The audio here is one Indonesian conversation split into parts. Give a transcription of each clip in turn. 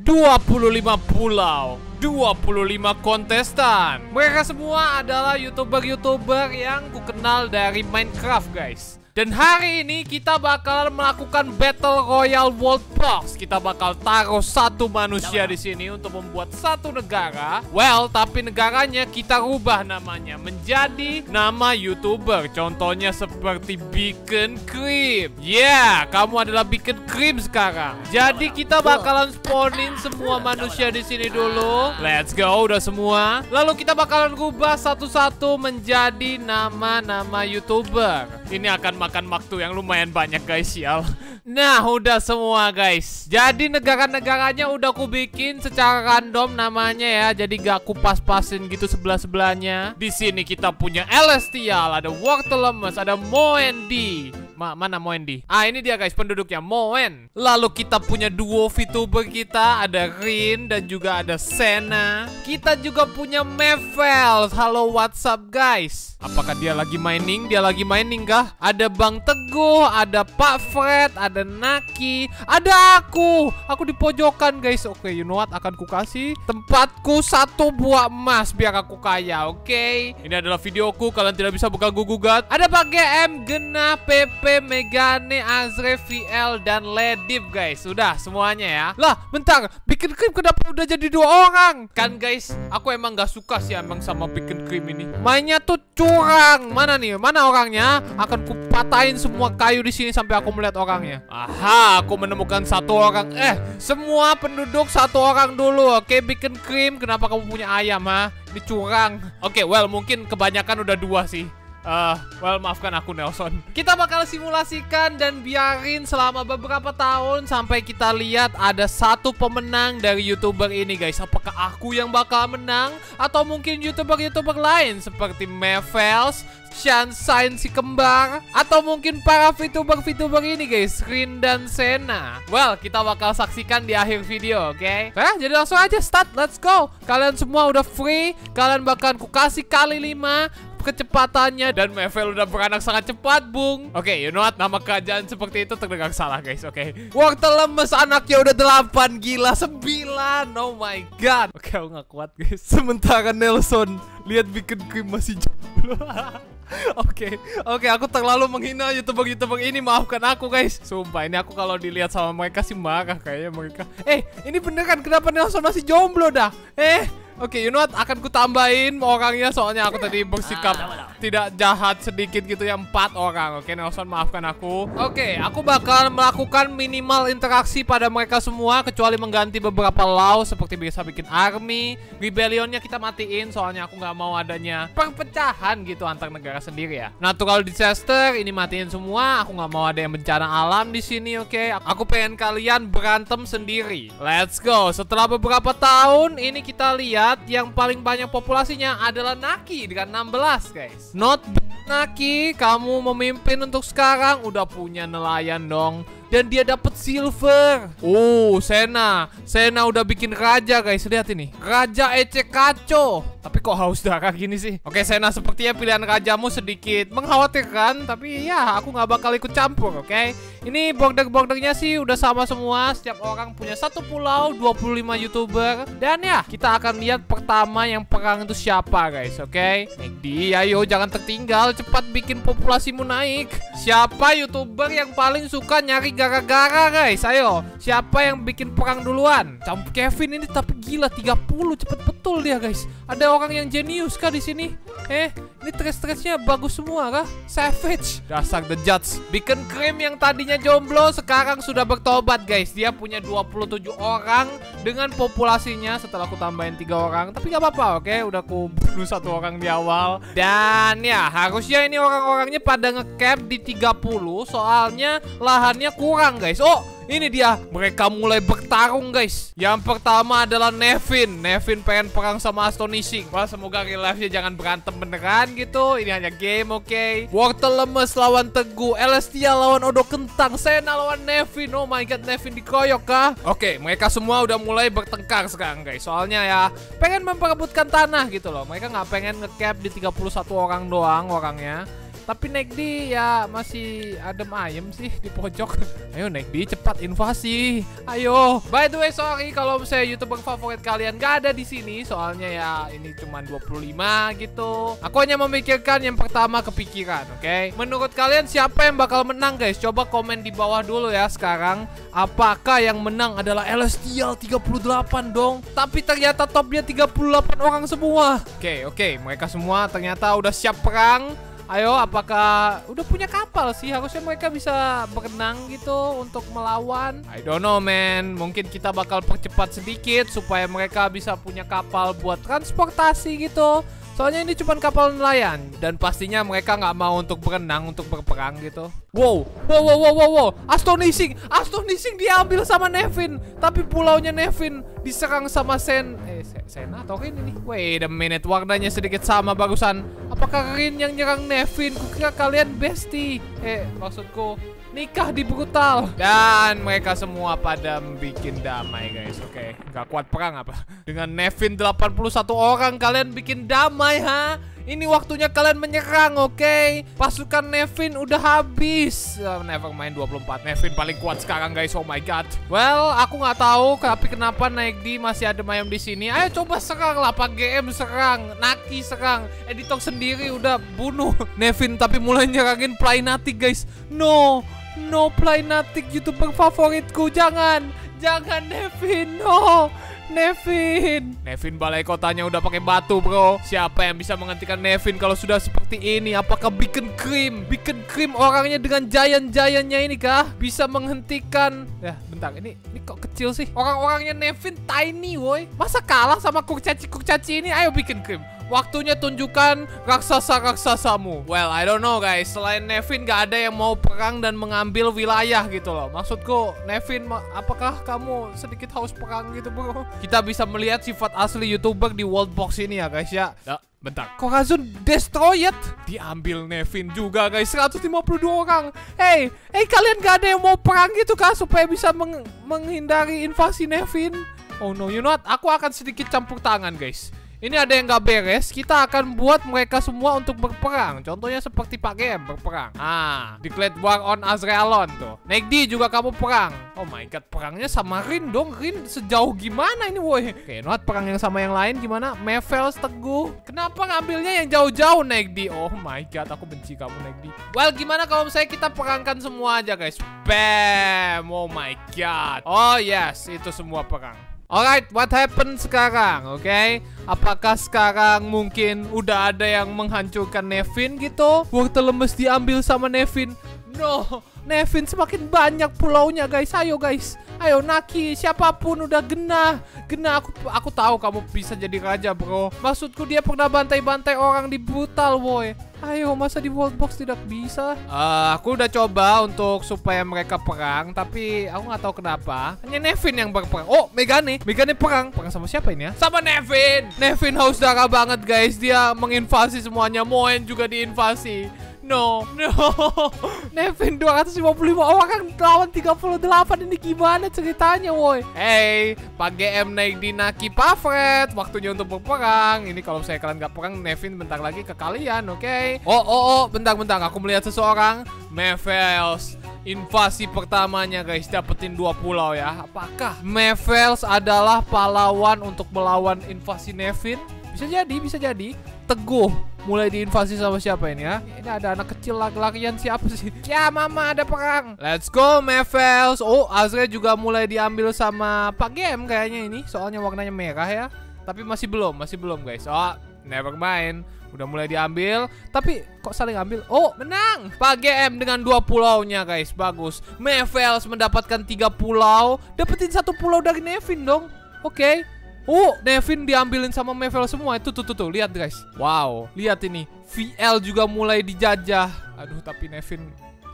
25 pulau 25 kontestan. Mereka semua adalah youtuber-youtuber yang ku kenal dari Minecraft guys dan hari ini kita bakal melakukan Battle Royale World Box. Kita bakal taruh satu manusia di sini untuk membuat satu negara. Well, tapi negaranya kita rubah namanya menjadi nama YouTuber. Contohnya seperti Beacon Cream. Yeah, kamu adalah Beacon Cream sekarang. Jadi kita bakalan spawnin semua manusia di sini dulu. Let's go, udah semua. Lalu kita bakalan rubah satu-satu menjadi nama-nama YouTuber. Ini akan makan waktu yang lumayan banyak guys ya. Nah udah semua guys. Jadi negara-negaranya udah aku bikin secara random namanya ya. Jadi gak aku pas-pasin gitu sebelah-sebelahnya. Di sini kita punya Celestial, ada Wartelemus, ada Moendi Ma mana Moendi? Ah ini dia guys penduduknya Moen Lalu kita punya duo VTuber kita Ada Rin dan juga ada Sena Kita juga punya Mevels Halo what's up guys Apakah dia lagi mining? Dia lagi mining kah? Ada Bang Teguh, ada Pak Fred, ada Naki, ada aku. Aku di pojokan guys. Oke, okay, you know what? Akan ku kasih tempatku satu buah emas biar aku kaya. Oke. Okay? Ini adalah videoku. Kalian tidak bisa buka gugat. Ada Pak GM, Gena, PP, Megane, Azre, VL, dan Ledip guys. Sudah semuanya ya. Lah, bentar. Bikin krim kenapa udah jadi dua orang? Kan guys, aku emang gak suka sih emang sama bikin krim ini. Mainnya tuh curang. Mana nih? Mana orangnya? Akan kupatahin semua kayu di sini sampai aku melihat orangnya. Aha, aku menemukan satu orang. Eh, semua penduduk satu orang dulu. Oke, bikin krim. Kenapa kamu punya ayam, ha? Ini curang. Oke, well mungkin kebanyakan udah dua sih. Uh, well maafkan aku Nelson. Kita bakal simulasikan dan biarin selama beberapa tahun Sampai kita lihat ada satu pemenang dari youtuber ini guys. Apakah aku yang bakal menang Atau mungkin youtuber-youtuber lain Seperti Mevels, Sunshine si kembar Atau mungkin para VTuber-VTuber ini guys Rin dan Sena? Well kita bakal saksikan di akhir video oke? Okay? Nah jadi langsung aja start. Let's go. Kalian semua udah free. Kalian bakal ku kasih kali 5 kecepatannya dan Mevel udah beranak sangat cepat, Bung. Oke, okay, you know what? Nama kerajaan seperti itu terdengar salah, guys. Oke. Okay. Waktu lemes anaknya udah 8, gila 9. Oh my god. Oke, okay, aku gak kuat, guys. Sementara Nelson lihat bikin krim masih jomblo. Oke, oke, aku terlalu menghina youtuber-youtuber ini. Maafkan aku, guys. Sumpah, ini aku kalau dilihat sama mereka sih marah kayaknya mereka. Eh, ini beneran kenapa Nelson masih jomblo dah? Eh, Oke, okay, you know what? Akan ku tambahin orangnya soalnya aku tadi bersikap ah, tidak jahat sedikit gitu ya empat orang. Oke, Nelson maafkan aku. Oke, aku bakal melakukan minimal interaksi pada mereka semua kecuali mengganti beberapa law seperti bisa bikin army. Rebellionnya kita matiin soalnya aku nggak mau adanya perpecahan gitu antar negara sendiri ya. Natural disaster ini matiin semua. Aku nggak mau ada yang bencana alam di sini. Oke, aku pengen kalian berantem sendiri. Let's go. Setelah beberapa tahun ini kita lihat yang paling banyak populasinya adalah Naki dengan 16 guys. Not Naki, kamu memimpin untuk sekarang udah punya nelayan dong dan dia dapat silver. Oh, Sena. Sena udah bikin raja, guys. Lihat ini. Raja Ece Kaco. Tapi kok haus darah gini sih? Oke, Sena, sepertinya pilihan rajamu sedikit mengkhawatirkan. Tapi ya, aku nggak bakal ikut campur, oke? Ini border-bordernya sih udah sama semua. Setiap orang punya satu pulau, 25 YouTuber. Dan ya, kita akan lihat pertama yang perang itu siapa, guys, oke? Okay? Megdi, ayo jangan tertinggal. Cepat bikin populasimu naik. Siapa YouTuber yang paling suka nyari gara-gara guys Ayo Siapa yang bikin perang duluan Camp Kevin ini tapi gila 30 cepet betul dia guys Ada orang yang jenius kah di sini? Eh ini tres-tresnya bagus semua kah? Savage. Dasar The Judge. Bikin krim yang tadinya jomblo Sekarang sudah bertobat guys. Dia punya 27 orang Dengan populasinya. Setelah aku tambahin tiga orang Tapi gak apa-apa oke? Okay? Udah aku bunuh satu orang di awal. Dan ya harusnya ini orang-orangnya pada ngecap di 30 Soalnya lahannya kurang guys. Oh ini dia Mereka mulai bertarung guys. Yang pertama adalah Nevin. Nevin pengen perang sama Astonishing Wah semoga real life-nya jangan berantem beneran gitu. Ini hanya game oke. Okay? Wortel lemes lawan Teguh. Elestia lawan Odo Kentang. Sena lawan Nevin. Oh my god Nevin dikoyok kah? Oke okay, mereka semua udah mulai bertengkar sekarang guys. Soalnya ya Pengen memperebutkan tanah gitu loh. Mereka nggak pengen ngecap di 31 orang doang orangnya Tapi naik di ya masih adem ayem sih di pojok. Ayo naik di cepat invasi. Ayo. By the way sorry kalau saya youtuber favorit kalian gak ada di sini. Soalnya ya ini cuma 25 gitu. Aku hanya memikirkan yang pertama kepikiran. Oke. Okay? Menurut kalian siapa yang bakal menang guys? Coba komen di bawah dulu ya sekarang. Apakah yang menang adalah Celestial 38 dong? Tapi ternyata topnya 38 orang semua. Oke okay, oke. Okay. Mereka semua ternyata udah siap perang. Ayo, apakah udah punya kapal sih? Harusnya mereka bisa berenang gitu untuk melawan. I don't know, man. Mungkin kita bakal percepat sedikit supaya mereka bisa punya kapal buat transportasi gitu. Soalnya ini cuma kapal nelayan dan pastinya mereka nggak mau untuk berenang untuk berperang gitu. Wow, wow, wow, wow, wow, wow. Astonishing, astonishing diambil sama Nevin, tapi pulaunya Nevin diserang sama Sen, eh Sen atau ini. Wait a minute, warnanya sedikit sama bagusan. Apakah Rin yang nyerang Nevin? Kukira kalian bestie. Eh, maksudku nikah di brutal dan mereka semua pada bikin damai guys oke okay. nggak kuat perang apa dengan Nevin 81 orang kalian bikin damai ha ini waktunya kalian menyerang, oke? Okay? Pasukan Nevin udah habis. Uh, never mind 24. Nevin paling kuat sekarang, guys. Oh my god. Well, aku nggak tahu tapi kenapa naik di masih ada mayam di sini. Ayo coba serang lah, Pak GM serang, Naki serang, Editor sendiri udah bunuh Nevin tapi mulai nyerangin Plynatic, guys. No. No Plynatic youtuber favoritku Jangan Jangan Nevin No Nevin. Nevin balai kotanya udah pakai batu bro. Siapa yang bisa menghentikan Nevin kalau sudah seperti ini? Apakah Beacon Cream Beacon Cream orangnya dengan giant-giantnya ini kah? Bisa menghentikan? Ya bentar. Ini ini kok kecil sih? Orang-orangnya Nevin tiny woi. Masa kalah sama kurcaci-kurcaci ini? Ayo Beacon Cream Waktunya tunjukkan raksasa-raksasamu. Well, I don't know guys. Selain Nevin gak ada yang mau perang dan mengambil wilayah gitu loh. Maksudku, Nevin, apakah kamu sedikit haus perang gitu bro? Kita bisa melihat sifat asli YouTuber di World Box ini ya guys ya. Ya, bentar. Korazun destroyed. Diambil Nevin juga guys. 152 orang. Hey, hey kalian gak ada yang mau perang gitu kah? Supaya bisa meng menghindari invasi Nevin? Oh no, you know what? Aku akan sedikit campur tangan guys. Ini ada yang gak beres, kita akan buat mereka semua untuk berperang. Contohnya seperti Pak GM berperang. Ah, declared war on Azraelon tuh. Negdi juga kamu perang. Oh my god, perangnya sama Rin dong. Rin sejauh gimana ini woi? Oke, okay, not perang yang sama yang lain gimana? Mevels Teguh. Kenapa ngambilnya yang jauh-jauh Negdi? Oh my god, aku benci kamu Negdi. Well, gimana kalau misalnya kita perangkan semua aja guys? Bam! Oh my god. Oh yes, itu semua perang. Alright, what happened sekarang? Oke, okay? apakah sekarang mungkin udah ada yang menghancurkan Nevin gitu? Waktu lemes diambil sama Nevin. No, Nevin semakin banyak pulaunya guys. Ayo guys, ayo Naki, siapa pun udah genah. Genah aku aku tahu kamu bisa jadi raja bro. Maksudku dia pernah bantai-bantai orang di brutal boy. Ayo, masa di World Box tidak bisa? Uh, aku udah coba untuk supaya mereka perang, tapi aku nggak tahu kenapa. Hanya Nevin yang berperang. Oh, Megane. Megane perang. Perang sama siapa ini ya? Sama Nevin. Nevin haus darah banget, guys. Dia menginvasi semuanya. Moen juga diinvasi. No, no. Nevin 255 orang lawan 38 ini gimana ceritanya, woi? Hey, Pak GM naik di Naki Pafret. Waktunya untuk berperang. Ini kalau saya kalian nggak perang, Nevin bentar lagi ke kalian, oke? Okay? Oh, oh, oh, bentar-bentar. Aku melihat seseorang. Mevels. Invasi pertamanya guys, dapetin dua pulau ya. Apakah Mevels adalah pahlawan untuk melawan invasi Nevin? Bisa jadi, bisa jadi. Teguh mulai diinvasi sama siapa ini ya? Ini ada anak kecil laki-lakian siapa sih? Ya mama ada perang. Let's go Mevels. Oh Azra juga mulai diambil sama Pak Game kayaknya ini. Soalnya warnanya merah ya. Tapi masih belum, masih belum guys. Oh never mind. Udah mulai diambil Tapi kok saling ambil Oh menang Pak GM dengan dua pulaunya guys Bagus Mevels mendapatkan tiga pulau Dapetin satu pulau dari Nevin dong Oke okay. Oh, Nevin diambilin sama Mevel semua. Itu tuh tuh tuh, lihat guys. Wow, lihat ini. VL juga mulai dijajah. Aduh, tapi Nevin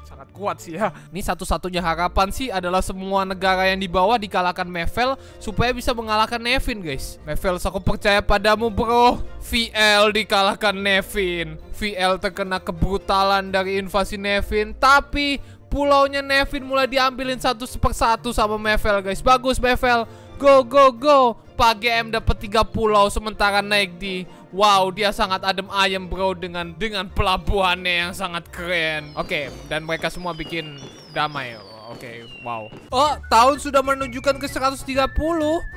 sangat kuat sih ya. Ini satu-satunya harapan sih adalah semua negara yang di bawah dikalahkan Mevel supaya bisa mengalahkan Nevin, guys. Mevel, aku percaya padamu, bro. VL dikalahkan Nevin. VL terkena kebrutalan dari invasi Nevin, tapi pulaunya Nevin mulai diambilin satu persatu sama Mevel, guys. Bagus, Mevel. Go, go, go. Pak GM dapat 3 pulau sementara naik di Wow, dia sangat adem ayem bro dengan dengan pelabuhannya yang sangat keren. Oke, dan mereka semua bikin damai. Oke, wow. Oh, tahun sudah menunjukkan ke 130.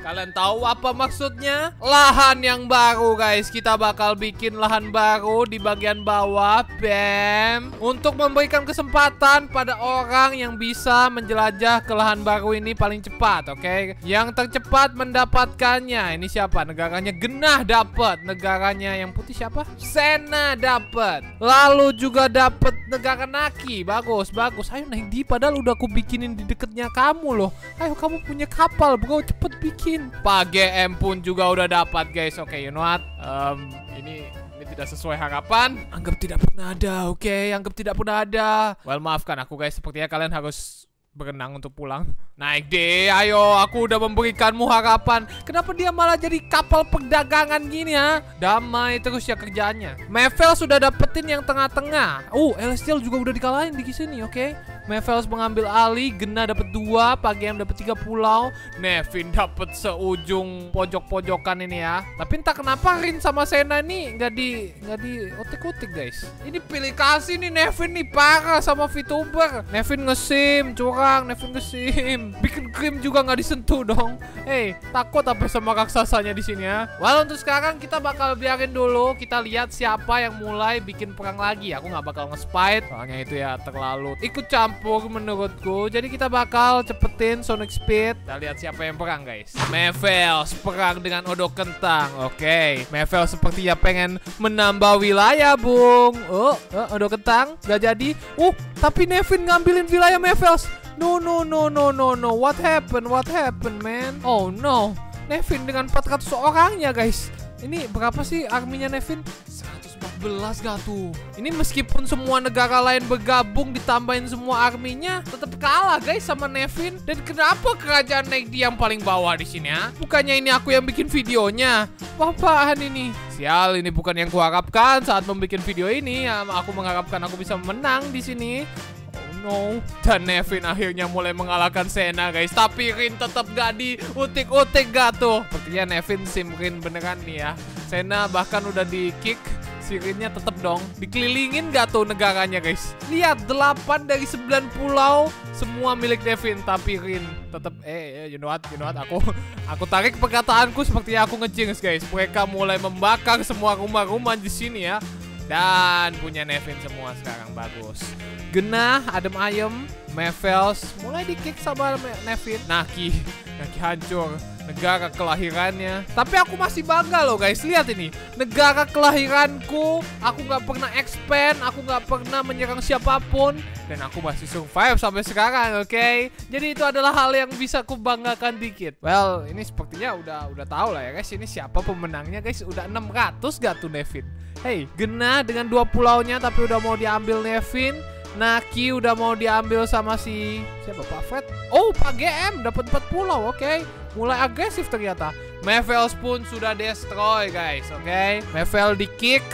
Kalian tahu apa maksudnya? Lahan yang baru, guys. Kita bakal bikin lahan baru di bagian bawah. Bam. Untuk memberikan kesempatan pada orang yang bisa menjelajah ke lahan baru ini paling cepat, oke? Okay? Yang tercepat mendapatkannya. Ini siapa? Negaranya Genah dapat. Negaranya yang putih siapa? Sena dapat. Lalu juga dapat negara Naki. Bagus, bagus. Ayo naik di padahal udah aku bikinin di deketnya kamu loh. Ayo kamu punya kapal bro, cepet bikin. Pak GM pun juga udah dapat guys. Oke, okay, you know what? Um, ini ini tidak sesuai harapan. Anggap tidak pernah ada, oke? Okay? Anggap tidak pernah ada. Well, maafkan aku guys. Sepertinya kalian harus berenang untuk pulang. Naik deh, ayo. Aku udah memberikanmu harapan. Kenapa dia malah jadi kapal perdagangan gini ya? Damai terus ya kerjanya. Mevel sudah dapetin yang tengah-tengah. Oh, Celestial juga udah dikalahin di sini, oke? Okay? Mevels mengambil alih, Gena dapat dua, Pagem dapat tiga pulau, Nevin dapat seujung pojok-pojokan ini ya. Tapi entah kenapa Rin sama Sena ini nggak di nggak di otik-otik guys. Ini pilih kasih nih Nevin nih parah sama VTuber. Nevin ngesim, curang, Nevin ngesim. Bikin krim juga nggak disentuh dong. Hey, takut apa sama raksasanya di sini ya? Well untuk sekarang kita bakal biarin dulu. Kita lihat siapa yang mulai bikin perang lagi. Aku nggak bakal nge-spite, soalnya itu ya terlalu ikut campur campur menurutku. Jadi kita bakal cepetin Sonic Speed. Kita lihat siapa yang perang guys. Mevels perang dengan Odo Kentang. Oke, okay. Mevels sepertinya pengen menambah wilayah, Bung. Oh, oh Odo Kentang gak jadi. Uh, tapi Nevin ngambilin wilayah Mevels. No, no, no, no, no, no. What happened? What happened, man? Oh no. Nevin dengan 400 orangnya, guys. Ini berapa sih arminya Nevin? 14 gak tuh? Ini meskipun semua negara lain bergabung ditambahin semua arminya, tetap kalah guys sama Nevin. Dan kenapa kerajaan naik di yang paling bawah di sini ya? Bukannya ini aku yang bikin videonya? Apaan ini? Sial, ini bukan yang kuharapkan saat membuat video ini. Ya, aku mengharapkan aku bisa menang di sini no. Dan Nevin akhirnya mulai mengalahkan Sena guys. Tapi Rin tetap gak di utik-utik gak tuh. Sepertinya Nevin sim Rin beneran nih ya. Sena bahkan udah di kick Sirinnya tetep dong. Dikelilingin gak tuh negaranya guys? Lihat 8 dari 9 pulau Semua milik Devin. Tapi Rin tetep Eh, eh you know what? You know what? Aku aku tarik perkataanku Seperti aku ngejinx guys. Mereka mulai membakar semua rumah-rumah di sini ya. Dan punya Nevin semua sekarang Bagus. Genah Adem ayem Mevels Mulai di kick sama Nevin. Naki Naki hancur negara kelahirannya. Tapi aku masih bangga loh guys, lihat ini. Negara kelahiranku, aku nggak pernah expand, aku nggak pernah menyerang siapa pun. Dan aku masih survive sampai sekarang, oke? Okay? Jadi itu adalah hal yang bisa aku banggakan dikit. Well, ini sepertinya udah udah tahu lah ya guys, ini siapa pemenangnya guys. Udah 600 gak tuh Nevin? Hey, Gena dengan dua pulaunya tapi udah mau diambil Nevin. Naki udah mau diambil sama si siapa Pak Fred? Oh, Pak GM dapat 4 pulau, oke. Okay mulai agresif ternyata. Mevels pun sudah destroy guys, oke? Okay? Mevel di kick,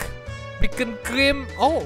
Beacon Cream. Oh,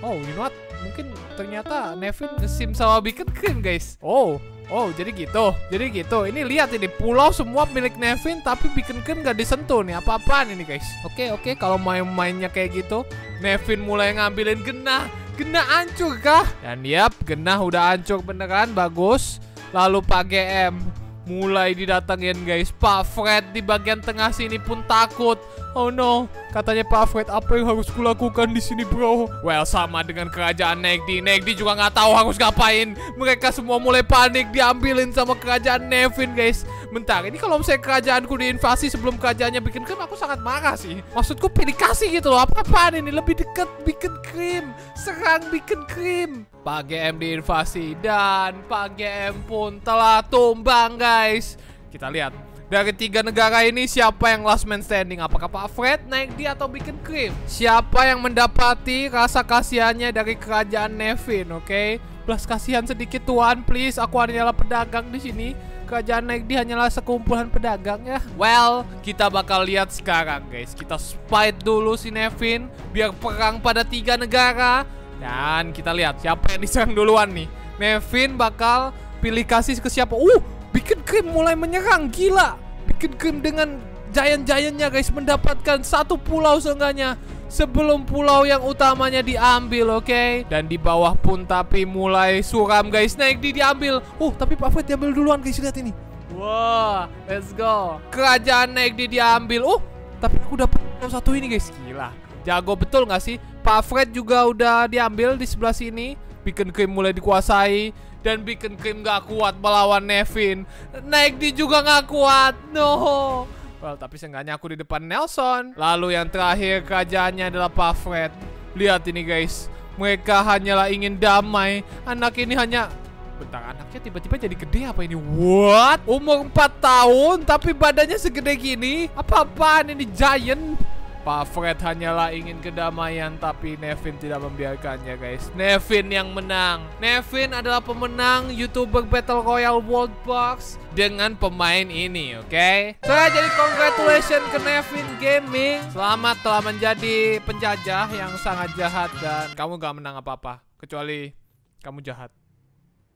oh, you know what? Mungkin ternyata Nevin ngesim sama Beacon Cream guys. Oh, Oh, jadi gitu. Jadi gitu. Ini lihat ini pulau semua milik Nevin tapi Beacon Cream gak disentuh nih. Apa-apaan ini, guys? Oke, oke. Kalau main-mainnya kayak gitu, Nevin mulai ngambilin genah. Genah hancur kah? Dan yap, genah udah hancur beneran. Bagus. Lalu Pak GM Mulai didatengin guys. Pak Fred di bagian tengah sini pun takut. Oh no. Katanya Pak Fred apa yang harus kulakukan di sini bro? Well sama dengan kerajaan Negdi. Negdi juga nggak tahu harus ngapain. Mereka semua mulai panik Diambilin sama kerajaan Nevin guys. Bentar ini kalau misalnya kerajaanku diinvasi Sebelum kerajaannya bikin krim Aku sangat marah sih. Maksudku pilih kasih gitu loh. Apa-apaan ini? Lebih deket bikin krim. Serang bikin krim Pak GM diinvasi dan Pak GM pun telah tumbang guys. Kita lihat dari tiga negara ini siapa yang last man standing? Apakah Pak Fred naik dia atau bikin krim? Siapa yang mendapati rasa kasihannya dari kerajaan Nevin? Oke, okay? belas kasihan sedikit tuan, please. Aku hanyalah pedagang di sini. Kerajaan naik dia hanyalah sekumpulan pedagang ya. Well, kita bakal lihat sekarang guys. Kita spite dulu si Nevin biar perang pada tiga negara. Dan kita lihat siapa yang diserang duluan nih. Nevin bakal pilih kasih ke siapa. Uh, bikin krim mulai menyerang. Gila. Bikin krim dengan giant-giantnya guys mendapatkan satu pulau seenggaknya sebelum pulau yang utamanya diambil, oke? Okay? Dan di bawah pun tapi mulai suram guys. Naik di diambil. Oh, tapi Pak Fred diambil duluan guys, lihat ini. Wah, wow, let's go. Kerajaan naik di diambil. Oh, tapi aku dapat satu ini guys. Gila. Jago betul nggak sih? Pak Fred juga udah diambil di sebelah sini. Beacon Cream mulai dikuasai dan Beacon Cream gak kuat melawan Nevin. Naik di juga gak kuat. No. Well, tapi seenggaknya aku di depan Nelson. Lalu yang terakhir kerajaannya adalah Pak Fred. Lihat ini guys. Mereka hanyalah ingin damai. Anak ini hanya... Bentar, anaknya tiba-tiba jadi gede apa ini? What? Umur 4 tahun tapi badannya segede gini? Apa-apaan ini giant? Pak Fred hanyalah ingin kedamaian tapi Nevin tidak membiarkannya guys. Nevin yang menang. Nevin adalah pemenang YouTuber Battle Royale World Box dengan pemain ini oke? Okay? Saya jadi congratulations ke Nevin Gaming. Selamat telah menjadi penjajah yang sangat jahat dan kamu gak menang apa-apa Kecuali kamu jahat.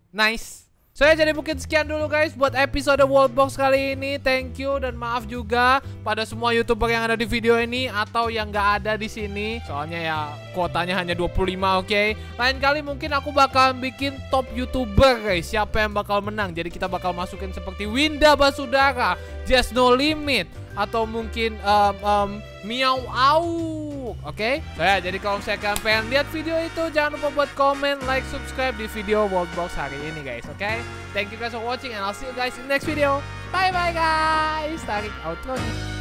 Nice saya so, jadi mungkin sekian dulu guys buat episode Worldbox kali ini. Thank you dan maaf juga pada semua youtuber yang ada di video ini atau yang gak ada di sini. Soalnya ya kuotanya hanya 25 oke. Okay? Lain kali mungkin aku bakal bikin top youtuber guys. Siapa yang bakal menang? Jadi kita bakal masukin seperti Winda Basudara, Just No Limit atau mungkin um, um, Miao Au Oke okay? So ya jadi kalau saya kalian pengen lihat video itu Jangan lupa buat komen, like, subscribe di video Worldbox hari ini guys Oke okay? Thank you guys for watching and I'll see you guys in the next video Bye bye guys Tarik outro nih